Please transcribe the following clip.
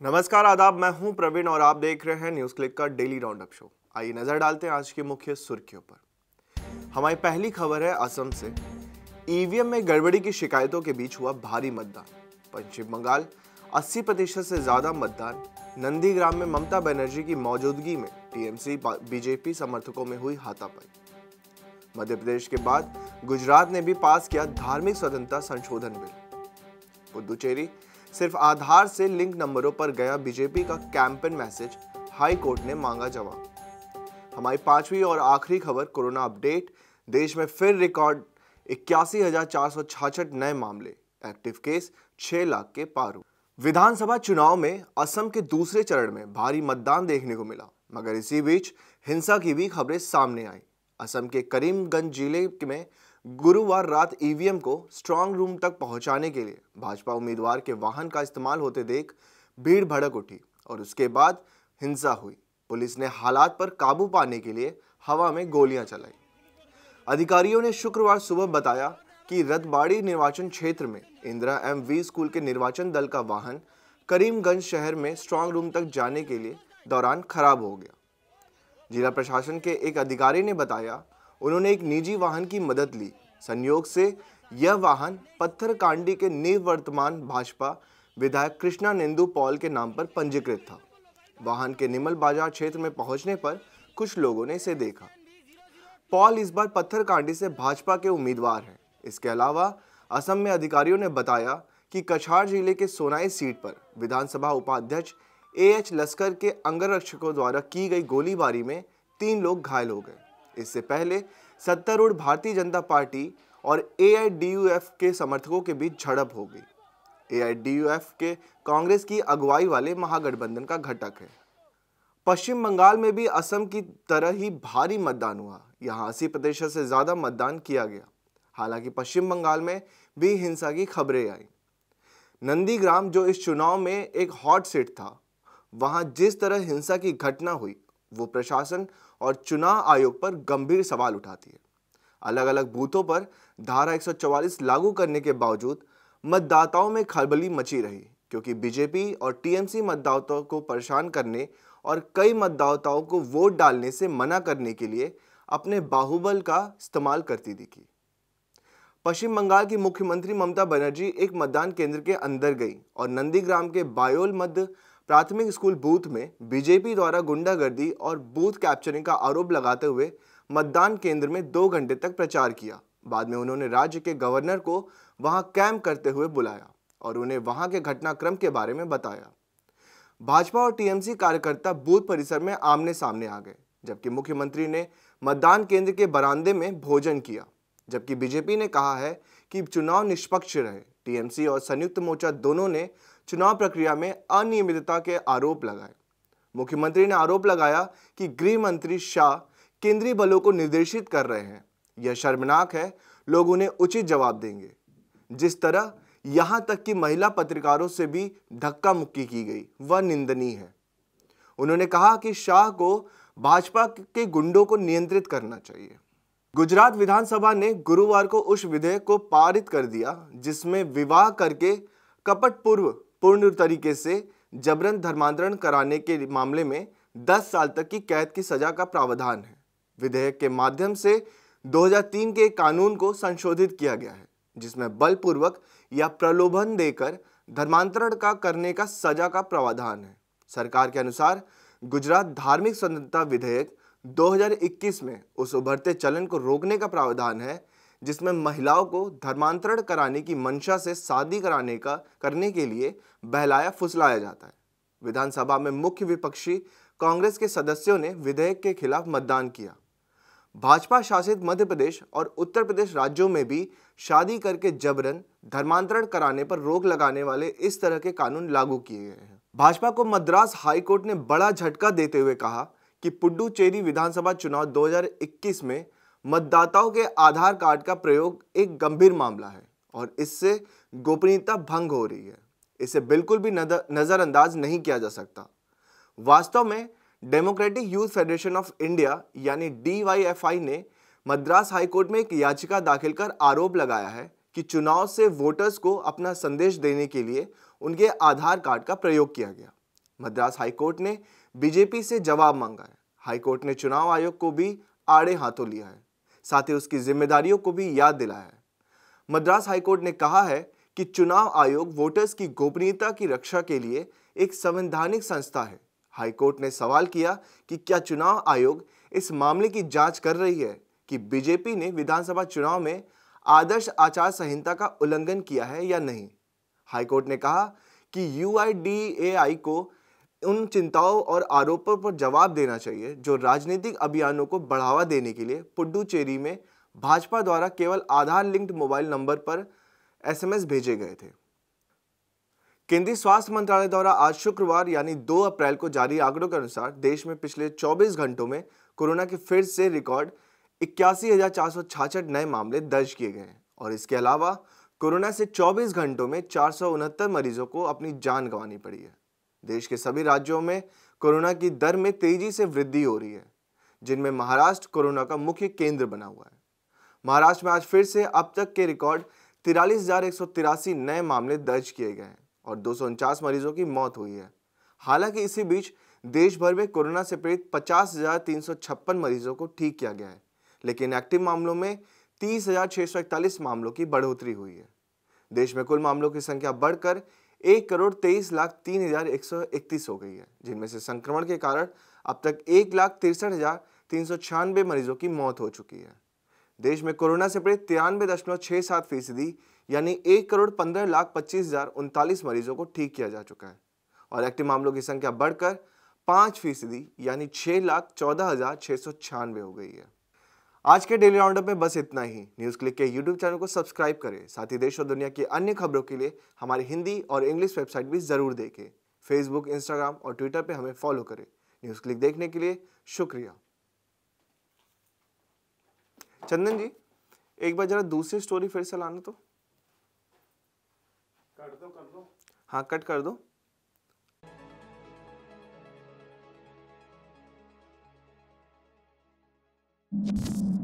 नमस्कार, आदाब, मैं हूँ प्रवीण और आप देख रहे हैं न्यूज़ क्लिक का डेली राउंड अप शो आइए नज़र डालते हैं आज की मुख्य सुर्खियों पर। हमारी पहली खबर है असम से। ईवीएम में गड़बड़ी की शिकायतों के बीच हुआ भारी मतदान। पश्चिम बंगाल 80 प्रतिशत से ज़्यादा मतदान। नंदीग्राम में ममता बनर्जी की मौजूदगी में टीएमसी बीजेपी समर्थकों में हुई हाथापाई। मध्य प्रदेश के बाद गुजरात ने भी पास किया धार्मिक स्वतंत्रता संशोधन बिल। पुदुचेरी सिर्फ़ आधार से लिंक नंबरों पर गया बीजेपी का कैंपेन मैसेज हाई कोर्ट ने मांगा जवाब। हमारी पांचवी और आखिरी खबर, कोरोना अपडेट, देश में फिर रिकॉर्ड इक्यासी नए मामले, एक्टिव केस छह लाख के पार विधानसभा चुनाव में असम के दूसरे चरण में भारी मतदान देखने को मिला, मगर इसी बीच हिंसा की भी खबरें सामने आई। असम के करीमगंज ज़िले में गुरुवार रात ईवीएम को स्ट्रांग रूम तक पहुँचाने के लिए भाजपा उम्मीदवार के वाहन का इस्तेमाल होते देख भीड़ भड़क उठी और उसके बाद हिंसा हुई। पुलिस ने हालात पर काबू पाने के लिए हवा में गोलियाँ चलाई। अधिकारियों ने शुक्रवार सुबह बताया कि रतबाड़ी निर्वाचन क्षेत्र में इंदिरा एम वी स्कूल के निर्वाचन दल का वाहन करीमगंज शहर में स्ट्रांग रूम तक जाने के लिए दौरान खराब हो गया। जिला प्रशासन के एक अधिकारी ने बताया उन्होंने एक निजी वाहन की मदद ली। संयोग से यह वाहन पत्थर कांडी के निवर्तमान भाजपा विधायक कृष्णा नेंदू पॉल के नाम पर पंजीकृत था। वाहन के निमल बाज़ार क्षेत्र में पहुँचने पर कुछ लोगों ने इसे देखा। पॉल इस बार पत्थर कांडी से भाजपा के उम्मीदवार हैं। इसके अलावा असम में अधिकारियों ने बताया कि कछार ज़िले के सोनाई सीट पर विधानसभा उपाध्यक्ष ए एच लस्कर के अंगरक्षकों द्वारा की गई गोलीबारी में तीन लोग घायल हो गए। इससे पहले सत्तारूढ़ भारतीय जनता पार्टी और एआईडीयूएफ के समर्थकों के बीच झड़प हो गई। एआईडीयूएफ के कांग्रेस की अगुवाई वाले महागठबंधन का घटक है। पश्चिम बंगाल में भी असम की तरह ही भारी मतदान हुआ। यहाँ अस्सी प्रतिशत से ज़्यादा मतदान किया गया। हालाँकि पश्चिम बंगाल में भी हिंसा की खबरें आई। नंदीग्राम, जो इस चुनाव में एक हॉट सीट था, वहाँ जिस तरह हिंसा की घटना हुई, वो प्रशासन और चुनाव आयोग पर गंभीर सवाल उठाती है। अलग अलग बूथों पर धारा 144 लागू करने के बावजूद मतदाताओं में खलबली मची रही, क्योंकि बीजेपी और टीएमसी मतदाताओं को परेशान करने और कई मतदाताओं को वोट डालने से मना करने के लिए अपने बाहुबल का इस्तेमाल करती दिखी। पश्चिम बंगाल की मुख्यमंत्री ममता बनर्जी एक मतदान केंद्र के अंदर गई और नंदीग्राम के बायोल मध्य प्राथमिक स्कूल बूथ में बीजेपी द्वारा गुंडागर्दी और बूथ कैप्चरिंग का आरोप लगाते हुए मतदान केंद्र में दो घंटे तक प्रचार किया। बाद में उन्होंने राज्य के गवर्नर को वहाँ कैंप करते हुए बुलाया और उन्हें वहाँ के घटनाक्रम के बारे में बताया। भाजपा और टीएमसी कार्यकर्ता बूथ परिसर में आमने सामने आ गए, जबकि मुख्यमंत्री ने मतदान केंद्र के बरामदे में भोजन किया। जबकि बीजेपी ने कहा है कि चुनाव निष्पक्ष रहे। टीएमसी और संयुक्त मोर्चा दोनों ने चुनाव प्रक्रिया में अनियमितता के आरोप लगाए। मुख्यमंत्री ने आरोप लगाया कि गृह मंत्री शाह केंद्रीय बलों को निर्देशित कर रहे हैं। यह शर्मनाक है, लोग उन्हें उचित जवाब देंगे। जिस तरह यहाँ तक कि महिला पत्रकारों से भी धक्का मुक्की की गई, वह निंदनीय है। उन्होंने कहा कि शाह को भाजपा के गुंडों को नियंत्रित करना चाहिए। गुजरात विधानसभा ने गुरुवार को उस विधेयक को पारित कर दिया, जिसमें विवाह करके कपट पूर्व पूर्ण तरीके से जबरन धर्मांतरण कराने के मामले में 10 साल तक की कैद की सजा का प्रावधान है। विधेयक के माध्यम से 2003 के कानून को संशोधित किया गया है, जिसमें बलपूर्वक या प्रलोभन देकर धर्मांतरण का करने का सजा का प्रावधान है। सरकार के अनुसार गुजरात धार्मिक स्वतंत्रता विधेयक 2021 में उस उभरते चलन को रोकने का प्रावधान है जिसमें महिलाओं को धर्मांतरण कराने की मंशा से शादी कराने का, करने के लिए बहलाया, फुसलाया जाता है। विधानसभा में मुख्य विपक्षी कांग्रेस के सदस्यों ने विधेयक के खिलाफ मतदान किया। भाजपा शासित मध्य प्रदेश और उत्तर प्रदेश राज्यों में भी शादी करके जबरन धर्मांतरण कराने पर रोक लगाने वाले इस तरह के कानून लागू किए गए हैं। भाजपा को मद्रास हाईकोर्ट ने बड़ा झटका देते हुए कहा कि पुडुचेरी विधानसभा चुनाव 2021 में मतदाताओं के आधार कार्ड का प्रयोग एक गंभीर मामला है और इससे गोपनीयता भंग हो रही है। इसे बिल्कुल भी नज़रअंदाज नहीं किया जा सकता। वास्तव में Democratic Youth Federation of India यानी DYFI ने मद्रास हाईकोर्ट में एक याचिका दाखिल कर आरोप लगाया है कि चुनाव से वोटर्स को अपना संदेश देने के लिए उनके आधार कार्ड का प्रयोग किया गया। मद्रास हाईकोर्ट ने बीजेपी से जवाब मांगा है। हाईकोर्ट ने चुनाव आयोग को भी आड़े हाथों लिया है। साथ ही उसकी जिम्मेदारियों को भी याद दिलाया है। मद्रास हाईकोर्ट ने कहा है कि चुनाव आयोग वोटर्स की गोपनीयता की रक्षा के लिए एक संवैधानिक संस्था है। हाईकोर्ट ने सवाल किया कि क्या चुनाव आयोग इस मामले की जाँच कर रही है कि बीजेपी ने विधानसभा चुनाव में आदर्श आचार संहिता का उल्लंघन किया है या नहीं? हाईकोर्ट ने कहा कि यू को उन चिंताओं और आरोपों पर जवाब देना चाहिए, जो राजनीतिक अभियानों को बढ़ावा देने के लिए पुडुचेरी में भाजपा द्वारा केवल आधार लिंक्ड मोबाइल नंबर पर एसएमएस भेजे गए थे। केंद्रीय स्वास्थ्य मंत्रालय द्वारा आज शुक्रवार, यानी 2 अप्रैल को जारी आंकड़ों के अनुसार देश में पिछले 24 घंटों में कोरोना के फिर से रिकॉर्ड इक्यासी नए मामले दर्ज किए गए और इसके अलावा कोरोना से 24 घंटों में चार सौ उनहत्तर मरीजों को अपनी जान गंवानी पड़ी है। देश के सभी राज्यों में कोरोना की दर में तेज़ी से वृद्धि हो रही है, जिनमें महाराष्ट्र कोरोना का मुख्य केंद्र बना हुआ है। महाराष्ट्र में आज फिर से अब तक के रिकॉर्ड तिरालीस नए मामले दर्ज किए गए हैं और दो मरीजों की मौत हुई है। हालाँकि इसी बीच देश भर में कोरोना से पीड़ित पचास मरीजों को ठीक किया गया है, लेकिन एक्टिव मामलों में तीस मामलों की बढ़ोतरी हुई है। देश में कुल मामलों की संख्या बढ़कर एक करोड़ तेईस लाख तीन हज़ार एक सौ इकतीस हो गई है, जिनमें से संक्रमण के कारण अब तक एक लाख तिरसठ हज़ार तीन सौ छियानवे मरीजों की मौत हो चुकी है। देश में कोरोना से पीड़ित तिरानवे दशमलव छह सात फ़ीसदी, यानी एक करोड़ पंद्रह लाख पच्चीस हज़ार उनतालीस मरीजों को ठीक किया जा चुका है और एक्टिव मामलों की संख्या बढ़कर पाँच फ़ीसदी, यानी छह लाख चौदह हज़ार छह सौ छियानवे हो गई है। आज के डेली राउंडअप में बस इतना ही। न्यूज़ क्लिक के यूट्यूब चैनल को सब्सक्राइब करें। साथ ही देश और दुनिया की अन्य खबरों के लिए हमारी हिंदी और इंग्लिश वेबसाइट भी ज़रूर देखें। फेसबुक इंस्टाग्राम और ट्विटर पर हमें फॉलो करें। न्यूज़ क्लिक देखने के लिए शुक्रिया। चंदन जी एक बार जरा दूसरी स्टोरी फिर से लाना तो? कर दो कर दो। हाँ कट कर दो। You